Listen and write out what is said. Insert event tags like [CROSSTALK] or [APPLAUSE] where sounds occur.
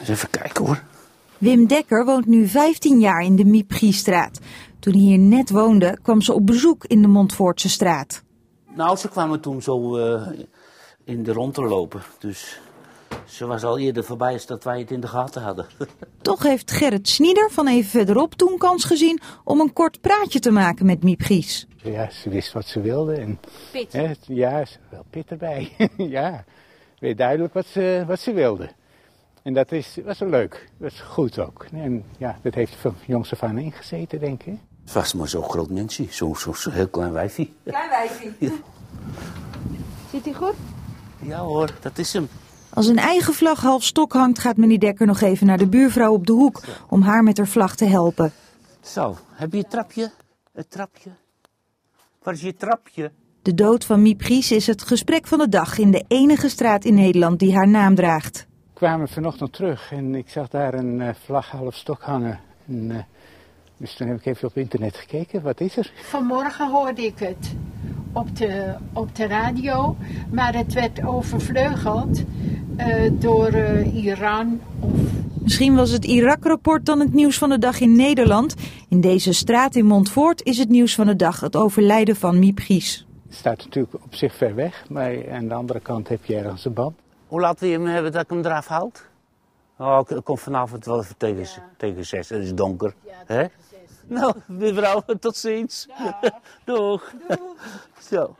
Eens even kijken hoor. Wim Dekker woont nu 15 jaar in de Miepgiestraat. Toen hij hier net woonde, kwam ze op bezoek in de Montvoortse straat. Nou, ze kwamen toen zo eh, in de rond te lopen. Dus ze was al eerder voorbij als dat wij het in de gaten hadden. [LAUGHS] Toch heeft Gerrit Snieder van even verderop toen kans gezien om een kort praatje te maken met Miep Gies. Ja, ze wist wat ze wilde. En, Pit. hè, ja, ze wel pit erbij. [LAUGHS] ja, weet duidelijk wat ze, wat ze wilde. En dat is, was wel leuk. Dat was goed ook. En ja, dat heeft van jongs af aan ingezeten, denk ik. Het was maar zo'n groot mensje, zo'n zo, zo heel klein wijfie. Klein wijfie. Ja. Zit hij goed? Ja hoor, dat is hem. Als een eigen vlag half stok hangt, gaat meneer Dekker nog even naar de buurvrouw op de hoek om haar met haar vlag te helpen. Zo, heb je een trapje? Een trapje? Waar is je trapje? De dood van Miep Gies is het gesprek van de dag in de enige straat in Nederland die haar naam draagt. We kwamen vanochtend terug en ik zag daar een eh, vlag half stok hangen. En, eh, dus toen heb ik even op internet gekeken. Wat is er? Vanmorgen hoorde ik het op de, op de radio, maar het werd overvleugeld eh, door eh, Iran of Misschien was het Irak-rapport dan het nieuws van de dag in Nederland. In deze straat in Montvoort is het nieuws van de dag het overlijden van Miep Gies. Het staat natuurlijk op zich ver weg, maar aan de andere kant heb je ergens een band. Hoe laat wil je hem hebben dat ik hem eraf houd? Oh, ik kom vanavond wel even tegen, tegen zes. Het is donker. hè? Nou, [LAUGHS] mevrouw, tot ziens. [LAUGHS] Doeg. Zo.